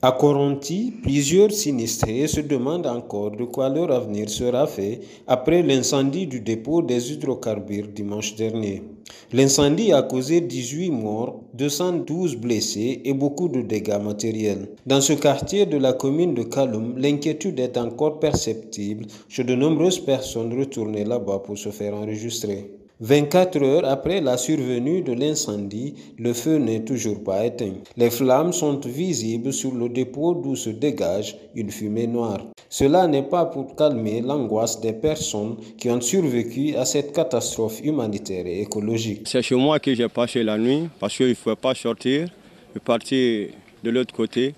À Coronti, plusieurs sinistrés se demandent encore de quoi leur avenir sera fait après l'incendie du dépôt des hydrocarbures dimanche dernier. L'incendie a causé 18 morts, 212 blessés et beaucoup de dégâts matériels. Dans ce quartier de la commune de Kaloum, l'inquiétude est encore perceptible chez de nombreuses personnes retournées là-bas pour se faire enregistrer. 24 heures après la survenue de l'incendie, le feu n'est toujours pas éteint. Les flammes sont visibles sur le dépôt d'où se dégage une fumée noire. Cela n'est pas pour calmer l'angoisse des personnes qui ont survécu à cette catastrophe humanitaire et écologique. C'est chez moi que j'ai passé la nuit parce qu'il ne faut pas sortir. Je partir de l'autre côté.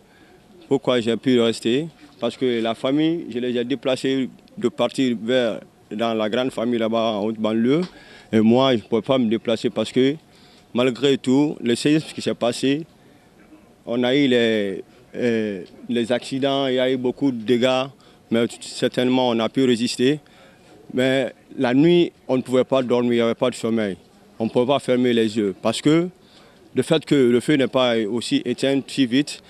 Pourquoi j'ai pu rester? Parce que la famille, je les ai déplacés de partir vers dans la grande famille là-bas en haute banlieue. Et moi, je ne pouvais pas me déplacer parce que malgré tout, le séisme qui s'est passé, on a eu les, euh, les accidents, il y a eu beaucoup de dégâts, mais certainement on a pu résister. Mais la nuit, on ne pouvait pas dormir, il n'y avait pas de sommeil. On ne pouvait pas fermer les yeux parce que le fait que le feu n'est pas aussi éteint si vite,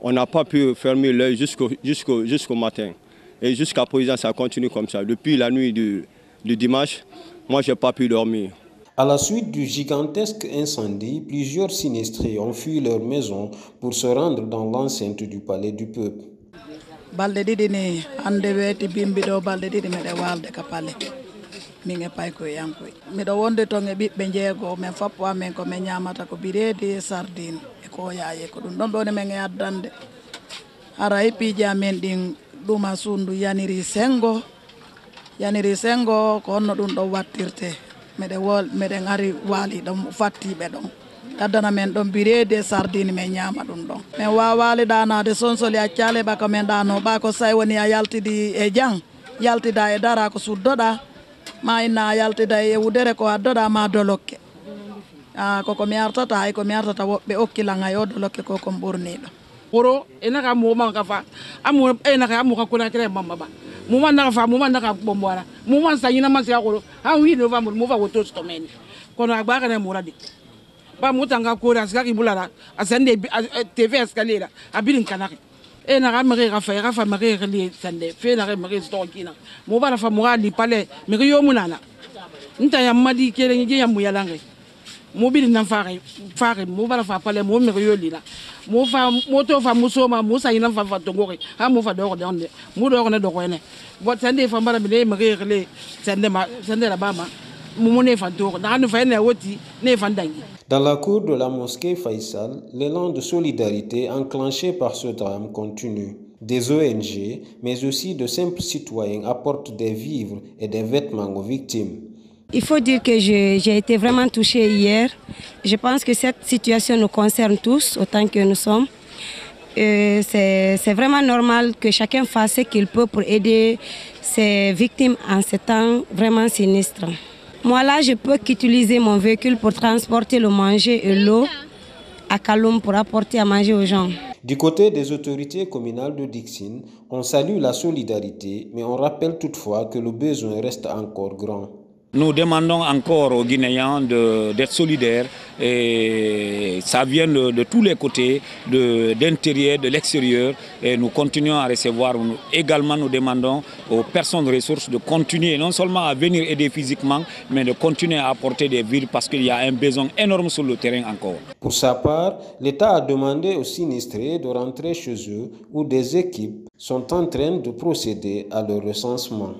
on n'a pas pu fermer l'œil jusqu'au matin. Et jusqu'à présent, ça continue comme ça. Depuis la nuit du dimanche, moi, je n'ai pas pu dormir. À la suite du gigantesque incendie, plusieurs sinistrés ont fui leur maison pour se rendre dans l'enceinte du palais du peuple. balɗe ɗiɗi ni hande weeti bimbi ɗo balɗe ɗiɗi miɗe walde ka paale min e paykoye yankoye miɗo wonde toon e ɓiɓɓe jeego min foppo amin ko min ñamata ko bireedi e sardine e koyaye ko ɗum ɗon ɓe woni min e addande ara hippiiji amin ɗin ɗuma sundu yaniri sengo yaniri sengo, ko honno ɗum ɗo wattirte. Meɗe wol meɗen ari waali ɗon fattiɓe ɗon. Addana men ɗon birede, sardine men ñama ɗum ɗon. Min wawali ɗanade sonsoli accale ɓa ko min ɗano ɓa ko say woni a yaltidi e jang, yaltida e dara ko suddoɗa, ma inna a yaltida e wudere ko addoɗa ma dolokke. A koko mi artata hay komi artata woɓɓe okkilan hay o dolokke ko kon ɓurniɗo koro enaka mumaka fa amu enaka amu ka kuna mamma mamba e ba. muma naka fa muma naka bombwara muma sa yina masi ka kolo. Ha wi no va mo va woto stomeni. Kono agba kana muradi ba mutanga kora asika ki bulara asande eh, tv escalera abiri kanaki e na ga mere ga fa ga fa mere ga le sande fe na ga mere sto kina mo bana fa mo ga li pale. Mere yo munana nta ya madi kere nge ya muyalange mo biri nan fa ga fa ga mo bana fa pale mo mere yo lila Dans la cour de la mosquée Faisal, l'élan de solidarité enclenché par ce drame continue. Des ONG, mais aussi de simples citoyens apportent des vivres et des vêtements aux victimes. Il faut dire que j'ai été vraiment touchée hier. Je pense que cette situation nous concerne tous autant que nous sommes. C'est vraiment normal que chacun fasse ce qu'il peut pour aider ses victimes en ce temps vraiment sinistre. Moi là, je peux qu'utiliser mon véhicule pour transporter le manger et l'eau à Kaloum pour apporter à manger aux gens. Du côté des autorités communales de Dixine, on salue la solidarité, mais on rappelle toutefois que le besoin reste encore grand. Nous demandons encore aux Guinéens d'être solidaires et ça vient de, de tous les côtés, d'intérieur, de, de l'extérieur et nous continuons à recevoir. Également nous demandons aux personnes ressources de continuer non seulement à venir aider physiquement mais de continuer à apporter des villes parce qu'il y a un besoin énorme sur le terrain encore. Pour sa part, l'État a demandé aux sinistrés de rentrer chez eux où des équipes sont en train de procéder à leur recensement.